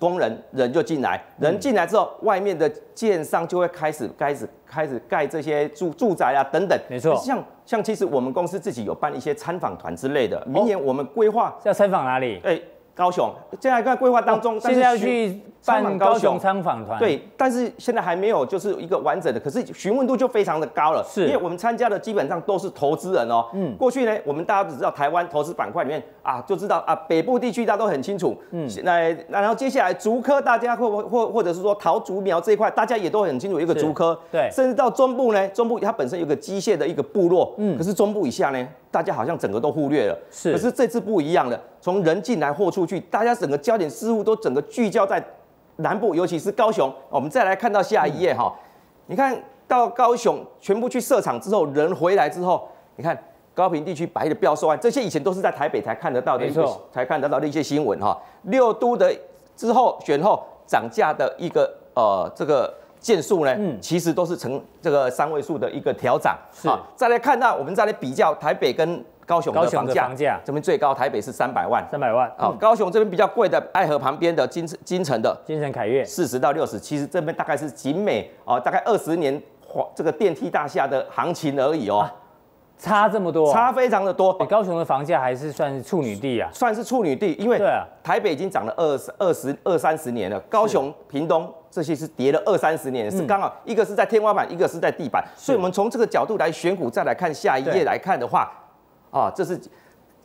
工人人就进来，人进来之后，外面的建商就会开始开始开始盖这些住住宅啊等等。没错，像像其实我们公司自己有办一些参访团之类的，明年我们规划要参访哪里？哎。高雄现在在规划当中，现在要去办高雄参访团。对，但是现在还没有就是一个完整的，可是询问度就非常的高了。是，因为我们参加的基本上都是投资人哦。嗯。过去呢，我们大家只知道台湾投资板块里面啊，就知道啊，北部地区大家都很清楚。嗯。那那然后接下来竹科，大家或或或者是说桃竹苗这一块，大家也都很清楚一个竹科。对。甚至到中部呢，中部它本身有个机械的一个部落。嗯。可是中部以下呢？大家好像整个都忽略了，是。可是这次不一样了，从人进来货出去，大家整个焦点似乎都整个聚焦在南部，尤其是高雄。我们再来看到下一页哈，你看到高雄全部去设厂之后，人回来之后，你看高平地区白的标售案，这些以前都是在台北才看得到的，才看得到的一些新闻哈。六都的之后选后涨价的一个呃这个。件数呢，嗯，其实都是成这个三位数的一个调涨。好，再来看到我们再来比较台北跟高雄的房价，这边最高台北是三百万，三百万，好，高雄这边比较贵的爱河旁边的金金城的金城凯悦四十到六十，其实这边大概是景美哦，大概二十年这个电梯大厦的行情而已哦，差这么多，差非常的多。高雄的房价还是算是处女地啊，算是处女地，因为台北已经涨了二十二十二三十年了，高雄、屏东这些是跌了二三十年，是刚好一个是在天花板，一个是在地板，所以我们从这个角度来选股，再来看下一页来看的话，啊，这是。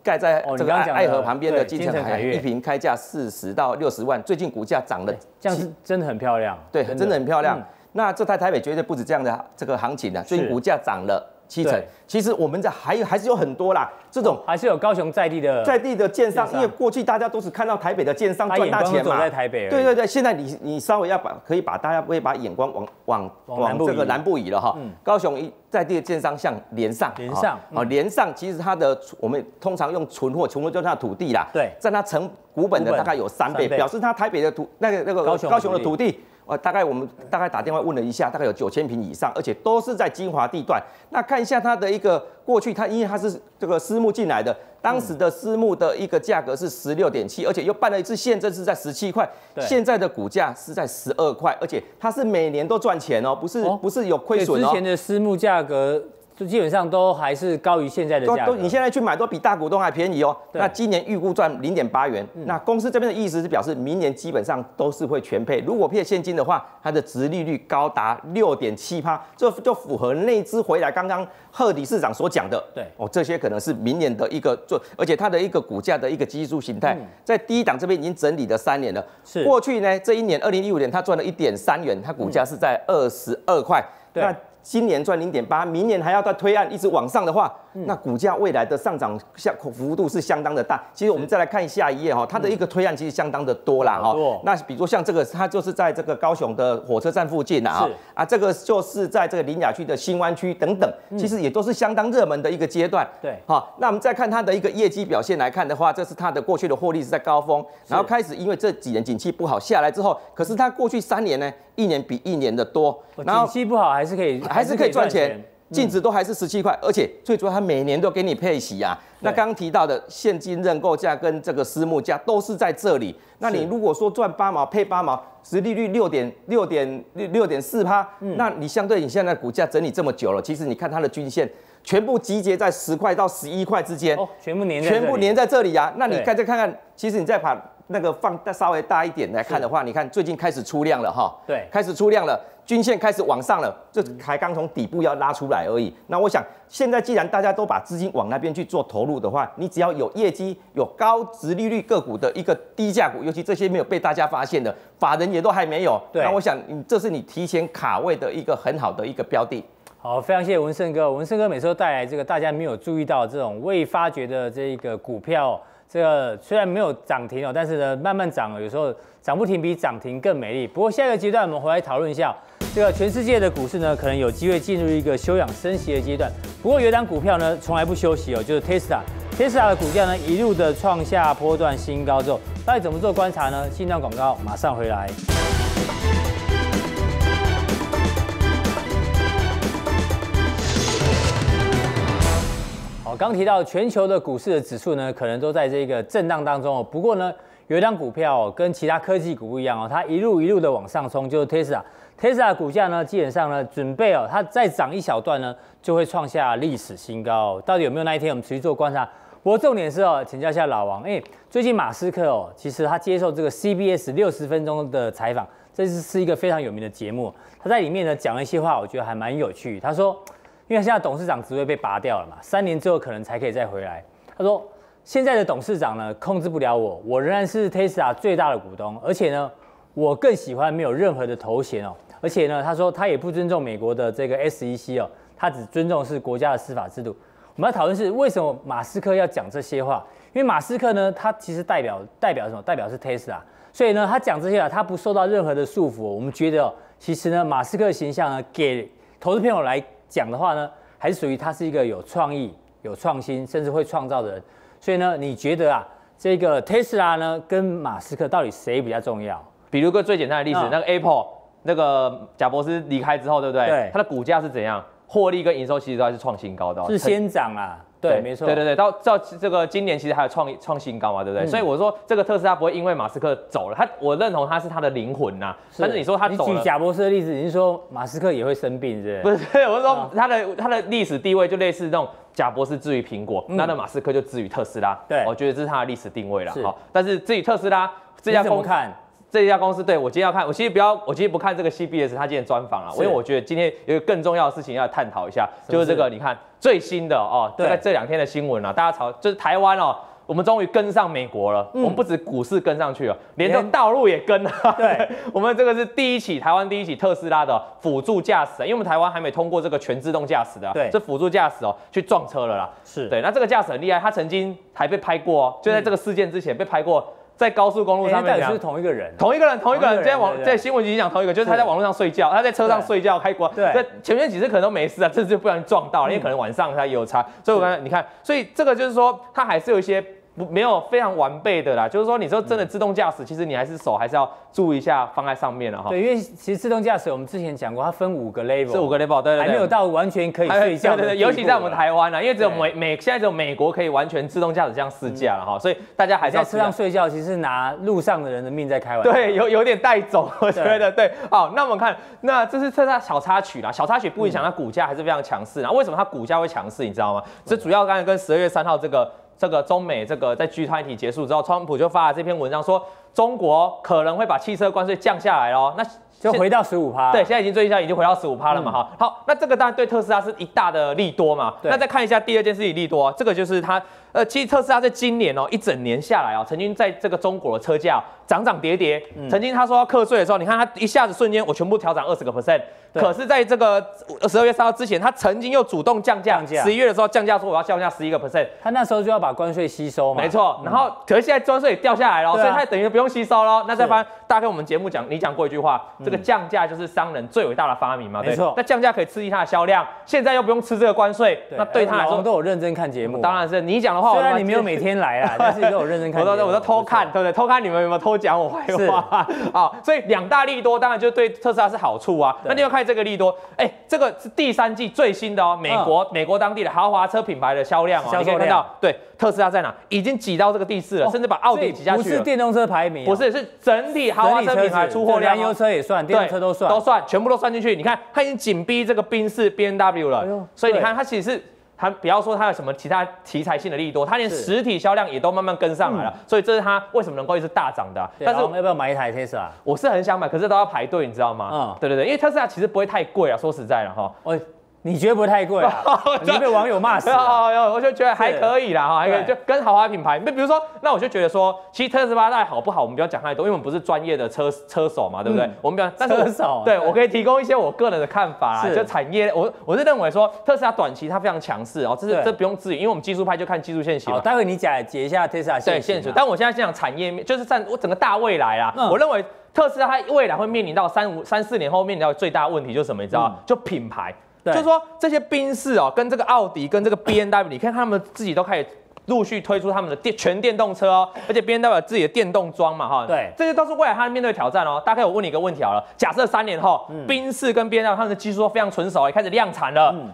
盖在这个爱河旁边的金城海一平开价四十到六十万，最近股价涨了，这样是真的很漂亮，对，真的。很漂亮。那这台台北绝对不止这样的这个行情的，最近股价涨了七成。其实我们在还有还是有很多啦，这种还是有高雄在地的在地的建商，因为过去大家都是看到台北的建商赚大钱嘛，在台北。对对对，现在你你稍微要把可以把大家不会把眼光往往往这个南部移了哈。高雄一在地的建商像连上，连上啊连上，其实它的我们通常用存货，存货就是它的土地啦，对，占它成股本的大概有三倍，表示它台北的土那个那个高雄的土地。呃，大概我们大概打电话问了一下，大概有九千平以上，而且都是在精华地段。那看一下它的一个过去，它因为它是这个私募进来的，当时的私募的一个价格是十六点七，而且又办了一次现证是在十七块，现在的股价是在十二块，而且它是每年都赚钱哦，不是不是有亏损哦。之前的私募价格。就基本上都还是高于现在的价格，你现在去买都比大股东还便宜哦。那今年预估赚零点八元，那公司这边的意思是表示明年基本上都是会全配。如果配现金的话，它的值利率高达六点七趴，这就符合内资回来刚刚贺理事长所讲的。对哦，这些可能是明年的一个做，而且它的一个股价的一个技术形态，在第一档这边已经整理了三年了。是过去呢，这一年二零一五年它赚了一点三元，它股价是在二十二块。对。今年赚零点八，明年还要再推案一直往上的话，那股价未来的上涨相幅度是相当的大。其实我们再来看下一页哈，它的一个推案其实相当的多啦哈。那比如说像这个，它就是在这个高雄的火车站附近啊，啊，这个就是在这个林雅区的新湾区等等，其实也都是相当热门的一个阶段。对，好，那我们再看它的一个业绩表现来看的话，这是它的过去的获利是在高峰，然后开始因为这几年景气不好下来之后，可是它过去三年呢，一年比一年的多，然后景气不好还是可以。还是可以赚钱，净值都还是十七块，而且最主要它每年都给你配息啊。那刚刚提到的现金认购价跟这个私募价都是在这里。那你如果说赚八毛配八毛，实利率六点六点六六点四趴，那你相对你现在股价整理这么久了，其实你看它的均线全部集结在十块到十一块之间，哦，全部粘全部连在这里啊。那你再再看看，其实你再把那个放大稍微大一点来看的话，你看最近开始出量了哈，对，开始出量了。均线开始往上了，这才刚从底部要拉出来而已。那我想，现在既然大家都把资金往那边去做投入的话，你只要有业绩、有高值利率个股的一个低价股，尤其这些没有被大家发现的，法人也都还没有。对，那我想，这是你提前卡位的一个很好的一个标的。好，非常谢谢文胜哥。文胜哥每次都带来这个大家没有注意到这种未发掘的这个股票。这个虽然没有涨停哦，但是呢，慢慢涨，有时候涨不停比涨停更美丽。不过下一个阶段，我们回来讨论一下，这个全世界的股市呢，可能有机会进入一个休养生息的阶段。不过有一档股票呢，从来不休息哦，就是 Tesla。Tesla 的股价呢，一路的创下波段新高之后，到底怎么做观察呢？新段广告马上回来。刚提到全球的股市的指数呢，可能都在这个震荡当中哦。不过呢，有一张股票跟其他科技股不一样哦，它一路一路的往上冲，就是 Tesla。Tesla 股价呢，基本上呢，准备哦，它再涨一小段呢，就会创下历史新高。到底有没有那一天？我们持续做观察。不过重点是哦，请教一下老王，哎，最近马斯克哦，其实他接受这个 CBS 六十分钟的采访，这是是一个非常有名的节目。他在里面呢讲了一些话，我觉得还蛮有趣。他说。因为现在董事长职位被拔掉了嘛，三年之后可能才可以再回来。他说，现在的董事长呢控制不了我，我仍然是 Tesla 最大的股东，而且呢，我更喜欢没有任何的头衔哦。而且呢，他说他也不尊重美国的这个 SEC 哦，他只尊重是国家的司法制度。我们要讨论是为什么马斯克要讲这些话？因为马斯克呢，他其实代表代表什么？代表是 Tesla，所以呢，他讲这些啊，他不受到任何的束缚。我们觉得，其实呢，马斯克形象呢，给投资朋友来。讲的话呢，还是属于他是一个有创意、有创新，甚至会创造的人。所以呢，你觉得啊，这个 Tesla 呢，跟马斯克到底谁比较重要？比如个最简单的例子，那个 Apple 那个贾博士离开之后，对不对？对它的股价是怎样？获利跟营收其实都还是创新高的哦，是先涨啊，对，没错，对对对，到到这个今年其实还有创创新高嘛，对不对？嗯所以我说这个特斯拉不会因为马斯克走了，他我认同他是他的灵魂呐、但是你说他走了。你举贾博士的例子，你是说马斯克也会生病，是不是？不是，我是说他的他的历史地位就类似那种贾博士至于苹果，那那马斯克就至于特斯拉。嗯对我觉得这是他的历史定位了是哈。但是至于特斯拉这你家公司，怎么看？这家公司，对我今天要看，我其实不要，我其实不看这个 CBS 他今天专访了，因为我觉得今天有一个更重要的事情要探讨一下，就是这个你看最新的哦，对大概这两天的新闻啊，大家吵就是台湾哦。我们终于跟上美国了，我们不止股市跟上去了，连这道路也跟了。对，我们这个是第一起台湾第一起特斯拉的辅助驾驶，因为我们台湾还没通过这个全自动驾驶的啊，对。这辅助驾驶哦去撞车了啦。是。对，那这个驾驶很厉害，他曾经还被拍过哦，就在这个事件之前被拍过，在高速公路哎上面讲那到底是同一个人啊？同一个人，同一个人，今天网在新闻局讲同一个，就是他在网络上睡觉，他在车上睡觉开关，对这前面几次可能都没事啊，这次就不小心撞到了，因为嗯可能晚上他也有差，所以我刚才你看，所以这个就是说，他还是有一些不没有非常完备的啦，就是说你说真的自动驾驶，其实你还是手还是要注意一下放在上面了哈。对，因为其实自动驾驶我们之前讲过，它分五个 level，这五个 level 对對,對，还没有到完全可以睡觉对对对，尤其在我们台湾呢，因为只有美美现在只有美国可以完全自动驾驶这样试驾了哈，所以大家还是要你在车上睡觉，其实是拿路上的人的命在开玩笑。对，有有点带走，我觉对得对。好，那我们看，那这是特斯拉小插曲啦，小插曲不影响它股价还是非常强势。然后为什么它股价会强势，你知道吗？这主要刚才跟十二月三号这个这个中美这个在 G 团体结束之后，川普就发了这篇文章说，中国可能会把汽车关税降下来哦。那就回到十五趴。对，现在已经最低价已经回到十五趴了嘛，哈、好，那这个当然对特斯拉是一大的利多嘛。那再看一下第二件事情利多，这个就是它，呃，其实特斯拉在今年哦、一整年下来哦、曾经在这个中国的车价、哦、涨涨跌跌，嗯曾经他说要课税的时候，你看他一下子瞬间我全部调涨二十个 percent，对可是在这个十二月三号之前，他曾经又主动降价，十一月的时候降价说我要降价十一个 percent，他那时候就要把关税吸收嘛。没错，然后可是现在关税也掉下来了，啊所以他等于不用吸收了。那再是翻，大概我们节目讲，你讲过一句话，这个降价就是商人最伟大的发明嘛，对没错那降价可以刺激他的销量，现在又不用吃这个关税，对，那对他来老王说，都有认真看节目。当然是你讲的虽然你没有每天来啦，但是都有认真看。我都我都偷看，对不对？偷看你们有没有偷讲我坏话 啊？所以两大利多当然就对特斯拉是好处啊。那你要看这个利多，哎，这个是第三季最新的哦，美国美国当地的豪华车品牌的销量哦，你可以看量到，对，特斯拉在哪？已经挤到这个第四了，甚至把奥迪挤下不去不。是电动车排名哦，不是，是整体豪华车品牌出货量哦，燃油车也算，电动车都算，都算，全部都算进去。你看，它已经紧逼这个宾士、B N W 了所以你看，它其实是。它不要说它有什么其他题材性的利多，它连是实体销量也都慢慢跟上来了，所以这是它为什么能够一直大涨的啊、但是我们要不要买一台 Tesla？我是很想买，可是都要排队，你知道吗？嗯对对对，因为特斯拉其实不会太贵啊，说实在的哈。哦，你觉得不会太贵啊？你被网友骂死了。哦，我就觉得还可以啦哈，还可以，就跟豪华品牌，那比如说，那我就觉得说，其实特斯拉到底好不好，我们不要讲太多，因为我们不是专业的车车手嘛，对不对？嗯我们不要，但是车手对对我可以提供一些我个人的看法啦，是就产业，我我是认为说特斯拉短期它非常强势哦，这是这不用质疑，因为我们技术派就看技术线型好，待会你解解一下 Tesla 对，现现实实。。但我现在先讲产业面，就是占我整个大未来啦。嗯我认为特斯拉它未来会面临到三五三四年后面临到最大的问题就是什么？你知道吗？就品牌。就是说这些宾士哦，跟这个奥迪跟这个 B N W，你看他们自己都开始。陆续推出他们的电全电动车哦，而且 B N W 有自己的电动装嘛哈，对这些都是未来他面对的挑战哦。大概我问你一个问题好了，假设三年后，嗯宾士跟 B N W 他们的技术都非常成熟，也开始量产了，嗯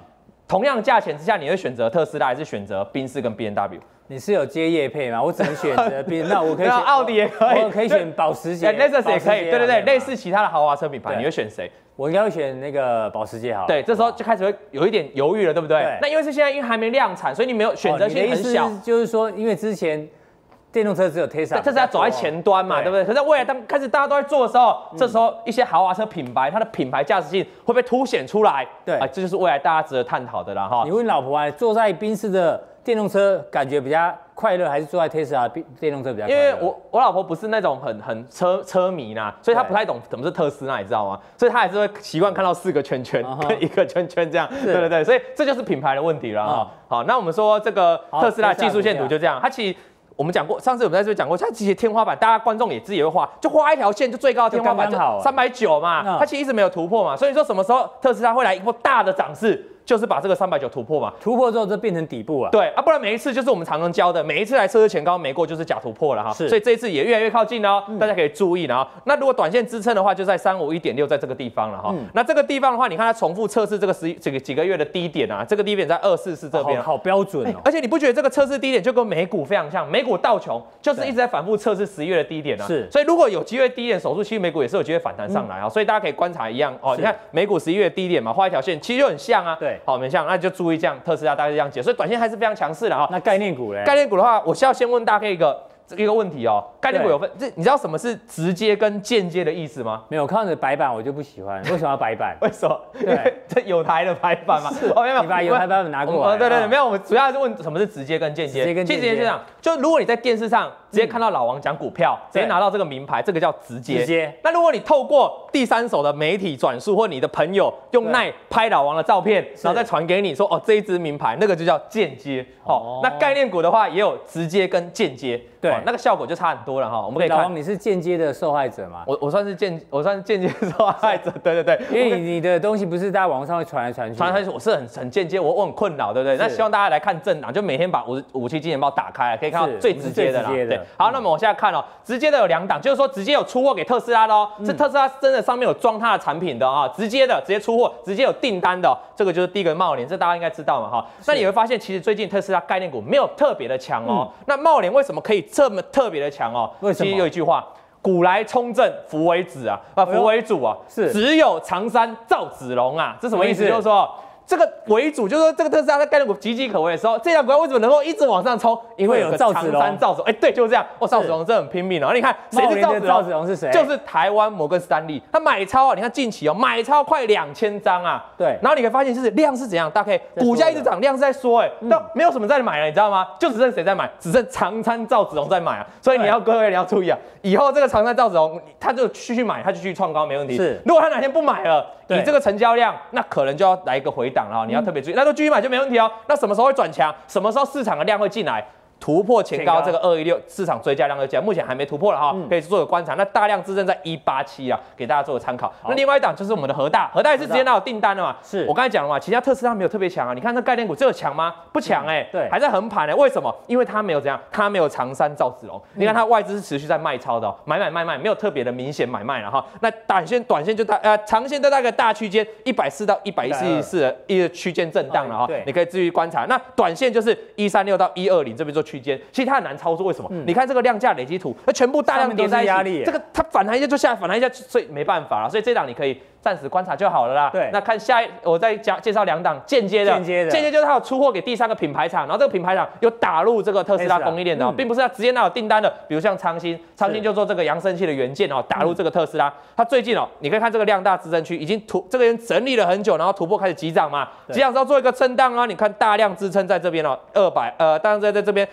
同样价钱之下，你会选择特斯拉还是选择宾士跟 B N W？你是有接业配吗？我只能选择 B，那我可以选那奥迪也可以我可以选保时捷 对，Lexus 也可以，对对对，类。似其他的豪华车品牌，你会选谁？我应该会选那个保时捷好。对，这时候就开始会有一点犹豫了，对不对对？那因为是现在因为还没量产，所以你没有选择性很小。是就是说，因为之前电动车只有斯拉走在前端嘛，对不对？对？可是未来当开始大家都在做的时候，这时候一些豪华车品牌，它的品牌价值性会被凸显出来。对啊，这就是未来大家值得探讨的了哈你。问老婆啊，坐在宾士的电动车感觉比较快乐，还是坐在 Tesla 的电动车比较快乐？因为我我老婆不是那种很 很车车迷啦，所以她不太懂什么是特斯拉，你知道吗？所以她还是会习惯看到四个圈圈跟一个圈圈这样，对对对，所以这就是品牌的问题了哈嗯。好，那我们说这个特斯拉技术线图就这样，它其实。我们讲过，上次我们在这边讲过，它其实天花板，大家观众也自己会画，就画一条线，就最高的天花板就好啊三百九嘛，嗯它其实一直没有突破嘛，所以说什么时候特斯拉会来一波大的涨势，就是把这个三百九突破嘛。突破之后就变成底部了。对啊，不然每一次就是我们常常教的，每一次来测试前高没过就是假突破了哈。是所以这一次也越来越靠近了哦，大家可以注意了啊。那如果短线支撑的话，就在三五一点六，在这个地方了哈。那这个地方的话，你看它重复测试这个十这个几个月的低点啊，这个低点在二四四这边。好好标准哦。而且你不觉得这个测试低点就跟美股非常像？美股倒穷就是一直在反复测试十一月的低点啊。是所以如果有机会低点守住，其实美股也是有机会反弹上来啊。所以大家可以观察一样哦。你看美股十一月低点嘛，画一条线，其实就很像啊。对好，很像，那就注意这样，特斯拉大概是这样解。所以短线还是非常强势的哈。那概念股嘞？概念股的话，我需要先问大家一个一个问题哦。概念股有分，这你知道什么是直接跟间接的意思吗？没有，看着白板我就不喜欢，为什么要白板？为什么？对因为这有台的白板嘛。哦，没有，你把有台白板拿过来哦对对没有，我们主要是问什么是直接跟间接。直接跟间接其这样，就如果你在电视上直接看到老王讲股票，直接拿到这个名牌，这个叫直接。直接。那如果你透过第三手的媒体转述，或你的朋友用对奈拍老王的照片，然后再传给你说，哦，这一支名牌，那个就叫间接。哦哦，那概念股的话也有直接跟间接，对哦那个效果就差很多了哈。我们可以看老王，，你是间接的受害者吗？我我算是间，我算是间接受害者，对对对，因为你你的东西不是在网上会传来传去，传来传去，我是很很间接，我我很困扰，对不对？那希望大家来看政党，就每天把五五期金钱包打开，可以看到最直接的啦。对，好，那么我现在看哦，直接的有两档，就是说直接有出货给特斯拉的哦，嗯是特斯拉真的上面有装它的产品的啊，直接的直接出货，直接有订单的哦，这个就是第一个茂联，这大家应该知道嘛哈。那你会发现，其实最近特斯拉概念股没有特别的强哦。那茂联为什么可以这么特别的强哦？为什么其实有一句话。古来冲阵，福为子啊，啊，哎呦福为主啊，是只有常山赵子龙啊，这什么意思？什么意思就是说。这个为主，就是说这个特斯拉在概念股岌岌可危的时候，这档股票为什么能够一直往上冲？因为有赵子龙赵子龙，哎，对，就是这样。哇，赵子龙真的很拼命哦。你看谁是赵子龙？赵子龙是谁？就是台湾摩根士丹利，他买超啊，你看近期哦，买超快两千张啊。对然后你可以发现，就是量是怎样，大概股价一直涨，量是在缩，哎，那没有什么在买了，你知道吗？就只剩谁在买？只剩长山赵子龙在买啊。所以你要各位你要注意啊，以后这个长山赵子龙，他就继续买，他就继续创高，没问题。是如果他哪天不买了，对以这个成交量，那可能就要来一个回档了哦，你要特别注意。那都继续买就没问题哦。那什么时候会转强？什么时候市场的量会进来？突破前高这个二一六市场追加量的价，目前还没突破了哈，可以做个观察。那大量支撑在一八七啊，给大家做个参考。那另外一档就是我们的和大，和大也是直接拿到订单的嘛。是我刚才讲了嘛，其他特斯拉没有特别强啊。你看这概念股，这有强吗？不强哎，对还在横盘哎。为什么？因为它没有怎样，它没有长山赵子龙。你看它外资是持续在卖超的哦，买买卖卖，没有特别的明显买卖了哈。那短线短线就大呃长线都大概大区间一百四到一百一十四一个区间震荡了哈对。你可以继续观察。那短线就是一三六到一二零这边做区间，其实它很难操作，为什么？你看这个量价累积图，它全部大量叠在压力耶这个它反弹一下就下，反弹一下，所以没办法了。所以这档你可以暂时观察就好了啦。对那看下一，我再加介绍两档间接的，间接的间接就是它有出货给第三个品牌厂，然后这个品牌厂有打入这个特斯拉供应链的并不是它直接拿有订单的，比如像昌兴，昌兴就做这个扬声器的元件哦，打入这个特斯拉。它最近哦，你可以看这个量大支撑区已经突这个人整理了很久，然后突破开始急涨嘛，对急涨之后做一个震荡啊，你看大量支撑在这边哦，二百呃，当然在在这边。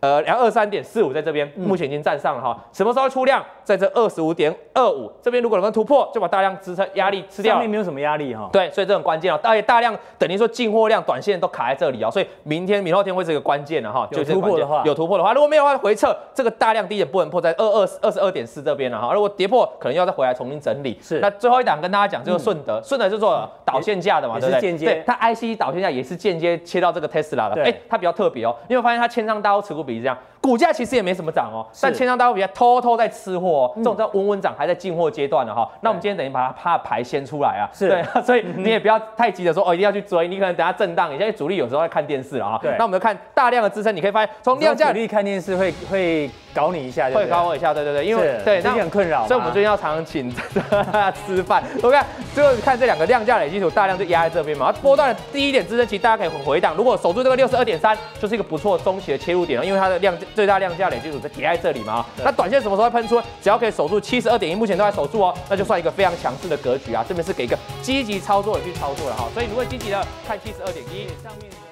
呃，然后二三点四五在这边，目前已经站上了哈。什么时候出量？在这二十五点二五。这边，如果能够突破，就把大量支撑压力吃掉。了上面。没有什么压力哈。对，所以这很关键哦，而且大量等于说进货量、短线都卡在这里哦，所以明天、明后天会是一个关键的哈，有突破的话。有突破的话，如果没有的话回撤，这个大量低点不能破在二二二十二点四这边了哈，如果跌破，可能要再回来重新整理。是。那最后一档跟大家讲，就是顺德，顺德是做导线架的嘛，也对不对？是间接。对，它 IC 导线架也是间接切到这个 Tesla 的，对。哎，它比较特别哦，因为我发现它千张大户持股比例这样，股价其实也没什么涨哦，但千张大户比较偷偷在吃货哦，这种在稳稳涨，还在进货阶段的哈。那我们今天等于把它它的牌先出来啊，是。对，所以你也不要太急着说哦，一定要去追，你可能等下震荡，一下，因为主力有时候在看电视了啊。对。那我们就看大量的支撑，你可以发现从量价主力看电视会会搞你一下，会搞我一下，对对对，因为是。对，最近很困扰所以我们最近要常常请大家 吃饭。我看最后看这两个量价累积图，大量就压在这边嘛，波段的第一点支撑，其实大家可以回回档，如果守住这个六十二点三，就是一个不错中期的切入点了，因为它的量最大量价累积组在叠在这里嘛。那短线什么时候会喷出？只要可以守住七十二点一，目前都在守住哦，那就算一个非常强势的格局啊，这边是给一个积极操作的去操作了哈。所以如果积极的看七十二点一。上面。